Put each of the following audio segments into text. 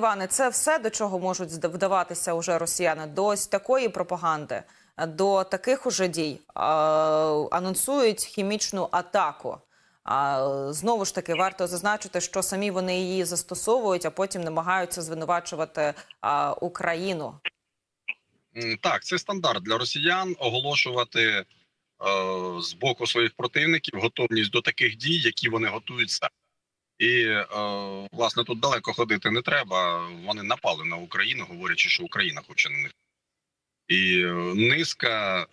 Іване, це все до чого можуть вдаватися уже росіяни до ось такої пропаганди, до таких уже дій анонсують хімічну атаку. А знову ж таки варто зазначити, що самі вони її застосовують, а потім намагаються звинувачувати а, Україну. Так, це стандарт для росіян оголошувати е, з боку своїх противників готовність до таких дій, які вони готують самі. І е, власне тут далеко ходити не треба. Вони напали на Україну, говорячи, що Україна хоче на них. І е, низка е,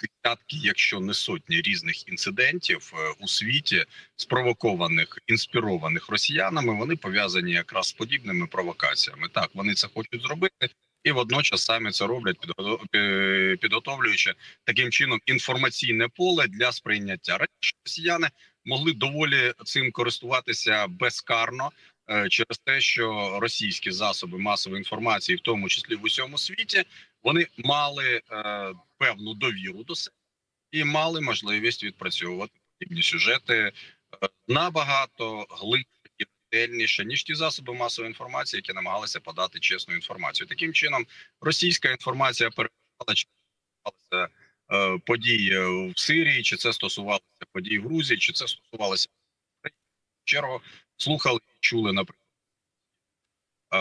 десятки, якщо не сотні різних інцидентів е, у світі, спровокованих, інспірованих росіянами, вони пов'язані якраз з подібними провокаціями. Так, вони це хочуть зробити, і водночас самі це роблять, підго- підготовлюючи таким чином інформаційне поле для сприйняття. Раніше росіяни могли доволі цим користуватися безкарно. е, Через те, що російські засоби масової інформації, в тому числі в усьому світі, вони мали е, певну довіру до себе і мали можливість відпрацьовувати подібні сюжети е, набагато глибше і ніж ті засоби масової інформації, які намагалися подати чесну інформацію. Таким чином, російська інформація е, подій е, в Сирії, чи це стосувалося подій в Грузії, чи це стосувалося чергу слухали і чули наприклад. е,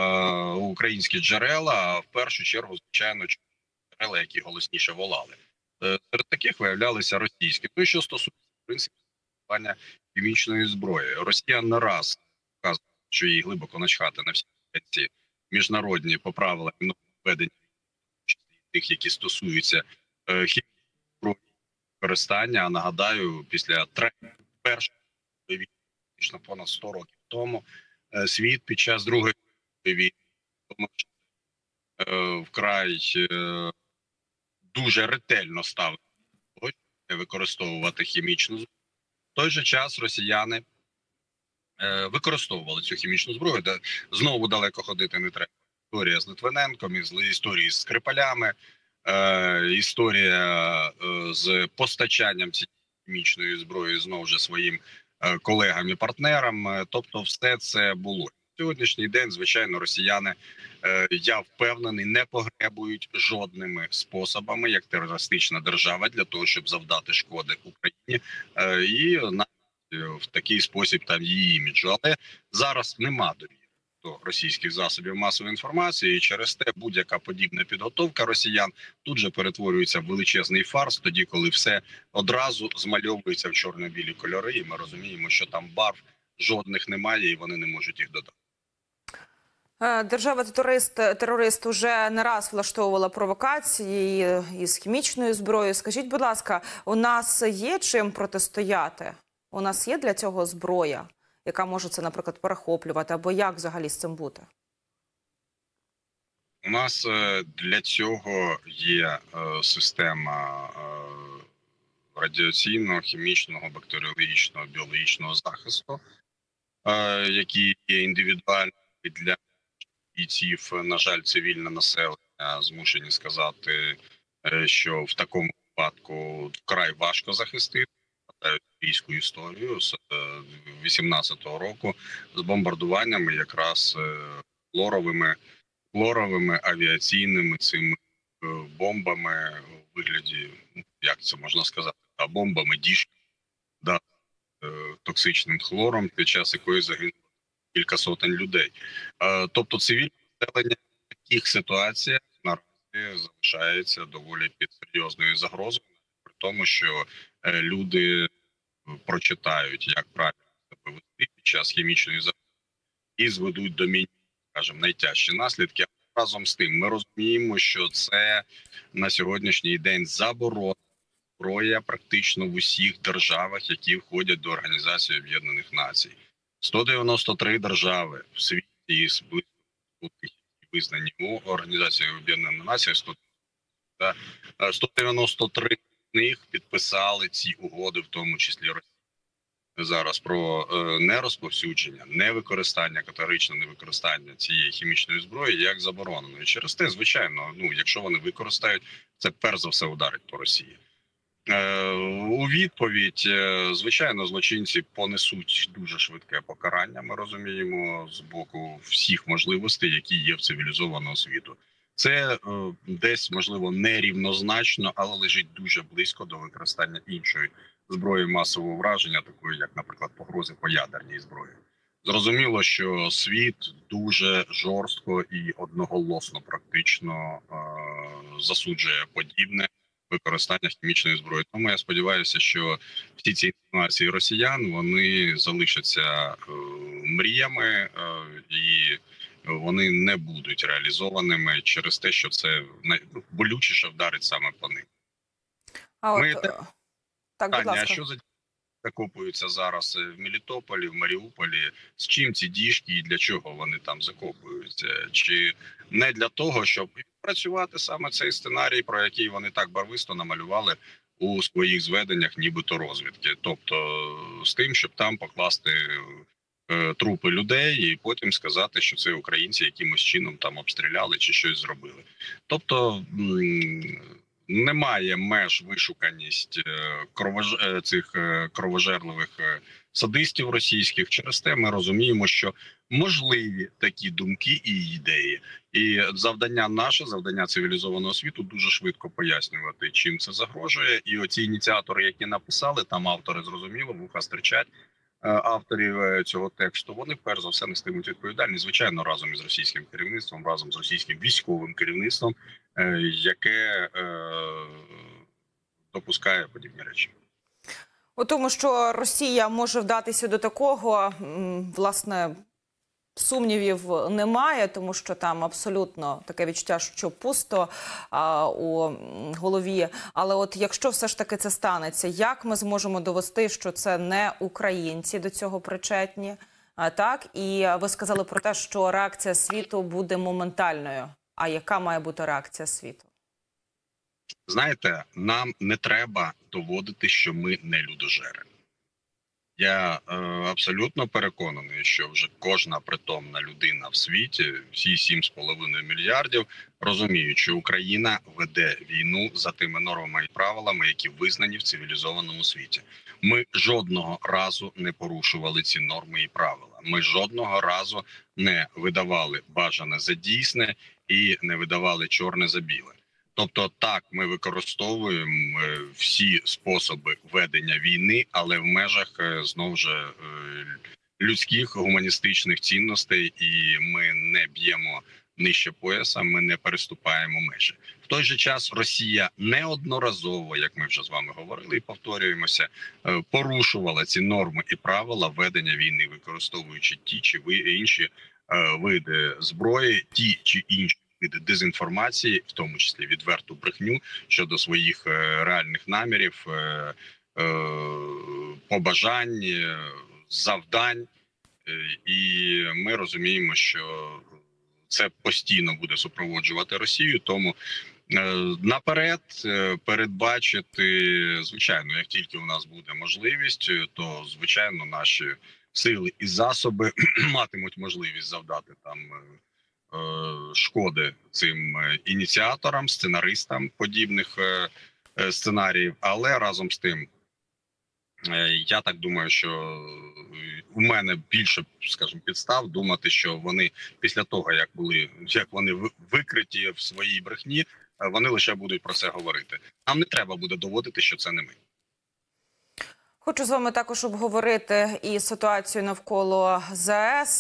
Українські джерела, а в першу чергу, звичайно, джерела, які голосніше волали. Е, Серед таких виявлялися російські. Ну і що стосується в принципі застосування хімічної зброї, Росія не раз показує, що їй глибоко начхати на всі ці міжнародні по правилам і нормам ведення, в тому числі тих, які стосуються е, хімічної використання. Нагадаю, після першої війни, понад 100 років тому, е, світ під час другої війни, е, вкрай е, дуже ретельно того, використовувати хімічну зброю. В той же час росіяни використовували цю хімічну зброю, де знову далеко ходити не треба. Історія з Литвиненком, історії з Скрипалями, е, історія е, з постачанням цієї хімічної зброї знову ж своїм е, колегам і партнерам. Е, Тобто, все це було сьогоднішній день. Звичайно, росіяни я впевнений, не погребують жодними способами як терористична держава для того, щоб завдати шкоди Україні і е, в такий спосіб там її іміджу. Але зараз нема довіри до російських засобів масової інформації, і через те будь-яка подібна підготовка росіян тут же перетворюється в величезний фарс, тоді коли все одразу змальовується в чорно-білі кольори, і ми розуміємо, що там барв жодних немає, і вони не можуть їх додати. Е, Держава терорист терорист уже не раз влаштовувала провокації із хімічною зброєю. Скажіть, будь ласка, у нас є чим протистояти? У нас є для цього зброя, яка може це, наприклад, перехоплювати, або як взагалі з цим бути? У нас е, для цього є е, система е, радіаційного, хімічного, бактеріологічного, біологічного захисту, які є індивідуальні для бійців. На жаль, цивільне населення змушені сказати, що в такому випадку вкрай важко захистити. Війську історію з 18-го року з бомбардуваннями якраз е, лоровими хлоровими авіаційними цими е, бомбами у вигляді, ну, як це можна сказати, а бомбами діж да, е, токсичним хлором, під час якої загинуло кілька сотень людей. Е, Тобто цивільне населення в таких ситуаціях наразі залишається доволі під серйозною загрозою, при тому, що е, люди прочитають, як правильно себе вести під час хімічної загрози і зведуть до мінімуму скажімо, найтяжчі наслідки. Разом з тим, ми розуміємо, що це на сьогоднішній день заборона зброя практично в усіх державах, які входять до Організації Об'єднаних Націй. 193 держави в світі із визнані Організацією Об'єднаних Націй. 100, та, е, 193 з них підписали ці угоди, в тому числі Росія зараз про е, нерозповсюдження, невикористання, категоричне невикористання цієї хімічної зброї як заборонено. І через те, звичайно, ну якщо вони використають, це перш за все ударить по Росії. Е, У відповідь, е, звичайно, злочинці понесуть дуже швидке покарання. Ми розуміємо з боку всіх можливостей, які є в цивілізованого світу. Це е, десь можливо нерівнозначно, але лежить дуже близько до використання іншої зброї масового враження, такої як, наприклад, погрози по ядерній зброї. Зрозуміло, що світ дуже жорстко і одноголосно практично е, засуджує подібне використання хімічної зброї. Тому я сподіваюся, що всі ці інформації росіян вони залишаться е, мріями і вони не будуть реалізованими через те, що це най- ну, болючіше вдарить саме по них. А Ми от, е, так, будь Таня, а що за закопуються зараз е, в Мелітополі, в Маріуполі? З чим ці діжки і для чого вони там закопуються? Чи не для того, щоб працювати саме цей сценарій, про який вони так барвисто намалювали у своїх зведеннях, нібито розвідки, тобто з тим, щоб там покласти трупи людей і потім сказати, що це українці якимось чином там обстріляли чи щось зробили. Тобто немає меж вишуканість е, кровож... е, цих е, кровожерливих е, садистів російських. Через те ми розуміємо, що можливі такі думки і ідеї. І завдання наше, завдання цивілізованого світу, дуже швидко пояснювати, чим це загрожує. І оці ініціатори, які написали, там автори зрозуміло, вуха стирчать. Е, Авторів е, цього тексту вони перш за все нестимуть відповідальність, звичайно, разом із російським керівництвом, разом з російським військовим керівництвом, е, яке допускає подібні речі. У тому, що Росія може вдатися до такого, власне, сумнівів немає, тому що там абсолютно таке відчуття, що пусто а, у голові. Але от якщо все ж таки це станеться, як ми зможемо довести, що це не українці до цього причетні? А, так, і ви сказали про те, що реакція світу буде моментальною. А яка має бути реакція світу? Знаєте, нам не треба доводити, що ми не людожери. Я е, абсолютно переконаний, що вже кожна притомна людина в світі, всі 7,5 мільярдів, розуміють, що Україна веде війну за тими нормами і правилами, які визнані в цивілізованому світі. Ми жодного разу не порушували ці норми і правила. Ми жодного разу не видавали бажане за дійсне і не видавали чорне за біле. Тобто, так, ми використовуємо е, всі способи ведення війни, але в межах е, знову ж е, людських гуманістичних цінностей, і ми не б'ємо нижче пояса, ми не переступаємо межі. В той же час Росія неодноразово, як ми вже з вами говорили, і повторюємося, порушувала ці норми і правила ведення війни, використовуючи ті чи інші види зброї, ті чи інші види дезінформації, в тому числі відверту брехню щодо своїх е, реальних намірів, е, е, побажань, завдань. І ми розуміємо, що це постійно буде супроводжувати Росію. Тому наперед передбачити, звичайно, як тільки у нас буде можливість, то звичайно наші сили і засоби матимуть можливість завдати там. Е, Шкоди цим е, ініціаторам, сценаристам подібних е, сценаріїв, але разом з тим, я так думаю, що у мене більше, скажімо, підстав думати, що вони після того, як були як вони викриті в своїй брехні, вони лише будуть про це говорити. Нам не треба буде доводити, що це не ми. Хочу з вами також обговорити і ситуацію навколо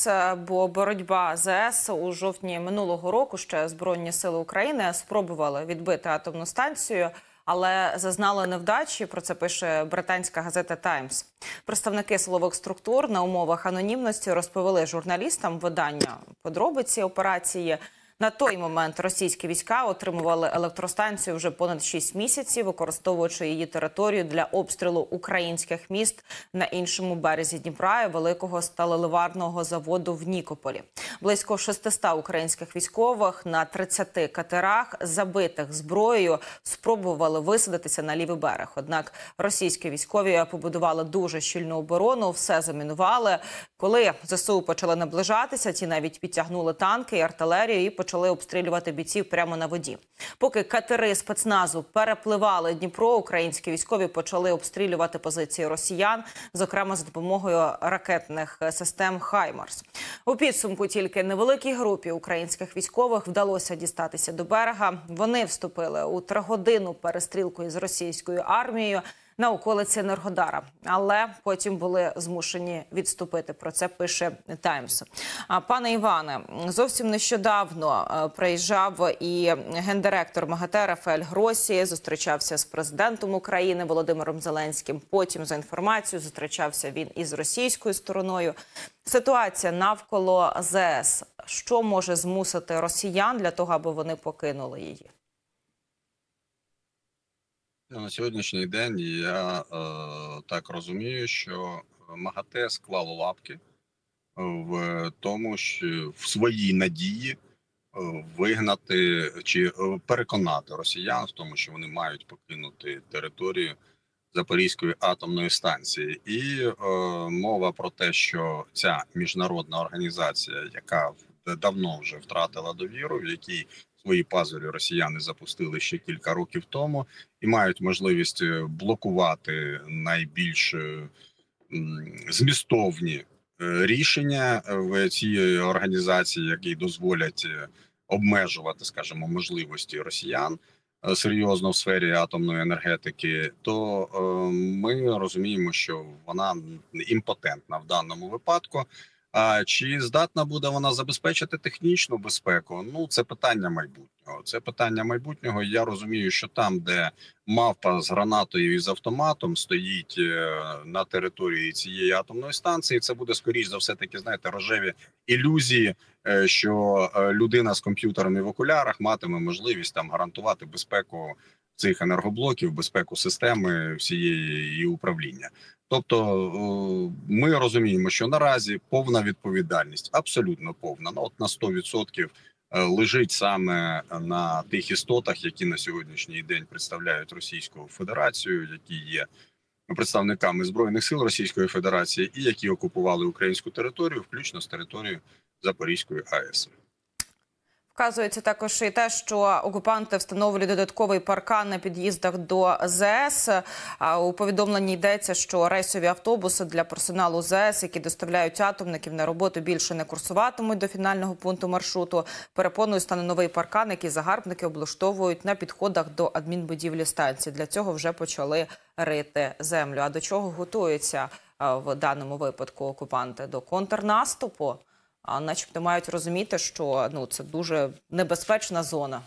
е, бо боротьба ЗАЕС у жовтні минулого року ще Збройні сили України спробували відбити атомну станцію, але зазнали невдачі. Про це пише британська газета Таймс. Представники силових структур на умовах анонімності розповіли журналістам видання подробиці операції. На той момент російські війська отримували електростанцію вже понад 6 місяців, використовуючи її територію для обстрілу українських міст на іншому березі Дніпра і великого сталеливарного заводу в Нікополі. Близько 600 українських військових на 30 катерах, забитих зброєю, спробували висадитися на лівий берег. Однак російські військові побудували дуже щільну оборону, все замінували. Коли ЗСУ почали наближатися, ті навіть підтягнули танки і артилерію і почали почали обстрілювати бійців прямо на воді. Поки катери спецназу перепливали Дніпро, українські військові почали обстрілювати позиції росіян, зокрема за допомогою ракетних систем Хаймарс. У підсумку тільки невеликій групі українських військових вдалося дістатися до берега. Вони вступили у тригодинну перестрілку із російською армією на околиці Енергодара, але потім були змушені відступити. Про це пише Таймс. А пане Іване, зовсім нещодавно е, приїжджав і гендиректор МАГАТЕ Рафаель Гросі, зустрічався з президентом України Володимиром Зеленським. Потім за інформацією зустрічався він із російською стороною. Ситуація навколо ЗС. Що може змусити росіян для того, аби вони покинули її? Ну, На сьогоднішній день я е, так розумію, що МАГАТЕ склало лапки в тому, що в своїй надії е, вигнати чи е, переконати росіян в тому, що вони мають покинути територію Запорізької атомної станції, і е, мова про те, що ця міжнародна організація, яка в- давно вже втратила довіру, в якій свої пазурі росіяни запустили ще кілька років тому, і мають можливість е, блокувати найбільш е, змістовні е, рішення в цій організації, які дозволять обмежувати, скажімо, можливості росіян серйозно в сфері атомної енергетики, то е, ми розуміємо, що вона імпотентна в даному випадку. А чи здатна буде вона забезпечити технічну безпеку? Ну це питання майбутнього. Це питання майбутнього. Я розумію, що там, де мавпа з гранатою і з автоматом стоїть е, на території цієї атомної станції, це буде скоріш за все таки, знаєте, рожеві ілюзії, е, що е, людина з комп'ютерами в окулярах матиме можливість там гарантувати безпеку цих енергоблоків, безпеку системи всієї і управління. Тобто е, ми розуміємо, що наразі повна відповідальність, абсолютно повна, ну от на 100% е, лежить саме на тих істотах, які на сьогоднішній день представляють Російську Федерацію, які є представниками збройних сил Російської Федерації, і які окупували українську територію, включно з територією Запорізької АЕС. Вказується також і те, що окупанти встановлюють додатковий паркан на під'їздах до ЗС. У повідомленні йдеться, що рейсові автобуси для персоналу ЗС, які доставляють атомників на роботу, більше не курсуватимуть до фінального пункту маршруту. Перепоною стане новий паркан, який загарбники облаштовують на підходах до адмінбудівлі станції. Для цього вже почали рити землю. А до чого готуються в даному випадку окупанти? До контрнаступу? А начебто мають розуміти, що ну це дуже небезпечна зона.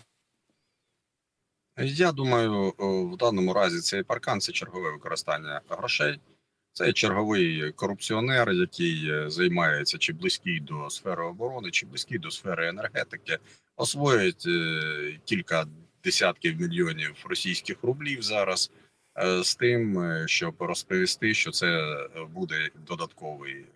Я думаю, в даному разі цей паркан це чергове використання грошей. Це черговий корупціонер, який е, займається чи близький до сфери оборони, чи близький до сфери енергетики, освоїть е, кілька десятків мільйонів російських рублів зараз е, з тим, щоб розповісти, що це буде додатковий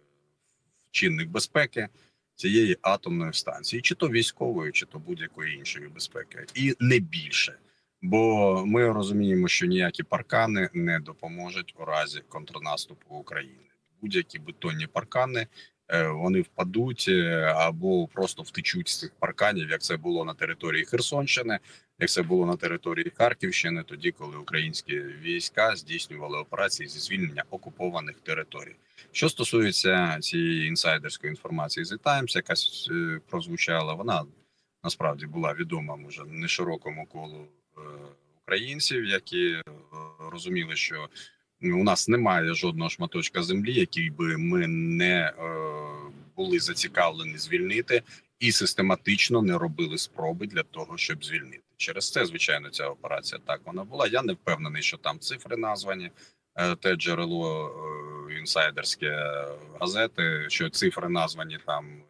чинник безпеки цієї атомної станції, чи то військової, чи то будь-якої іншої безпеки, і не більше. Бо ми розуміємо, що ніякі паркани не допоможуть у разі контрнаступу України. Будь-які бетонні паркани вони впадуть е, або просто втечуть з цих парканів, як це було на території Херсонщини, як це було на території Харківщини, тоді коли українські війська здійснювали операції зі звільнення окупованих територій. Що стосується цієї інсайдерської інформації з Times, яка е, прозвучала, вона насправді була відома може не широкому колу е, українців, які е, розуміли, що у нас немає жодного шматочка землі, який би ми не е, були зацікавлені звільнити, і систематично не робили спроби для того, щоб звільнити. Через це, звичайно, ця операція так вона була. Я не впевнений, що там цифри названі. Е, Те джерело е, інсайдерське газети, що цифри названі там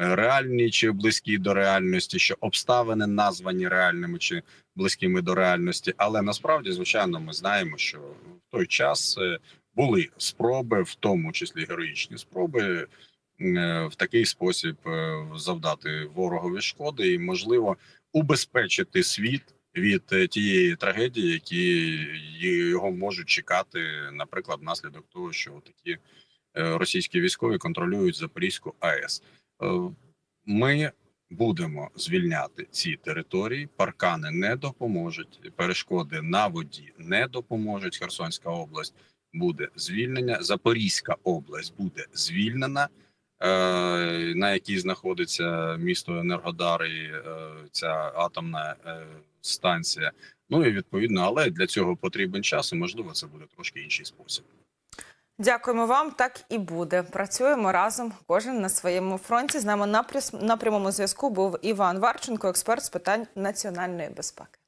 е, реальні чи близькі до реальності, що обставини названі реальними чи близькими до реальності. Але насправді, звичайно, ми знаємо, що в той час е, були спроби, в тому числі героїчні спроби, е, в такий спосіб е, завдати ворогові шкоди і, можливо, убезпечити світ від е, тієї трагедії, які його можуть чекати, наприклад, внаслідок того, що такі е, російські військові контролюють Запорізьку АЕС. Е, Ми будемо звільняти ці території. Паркани не допоможуть, перешкоди на воді не допоможуть. Херсонська область буде звільнення. Запорізька область буде звільнена, е, на якій знаходиться місто Енергодар і е, ця атомна е, станція. Ну і відповідно, але для цього потрібен час, і можливо, це буде трошки інший спосіб. Дякуємо вам. Так і буде. Працюємо разом. Кожен на своєму фронті. З нами на на прямому зв'язку був Іван Варченко, експерт з питань національної безпеки.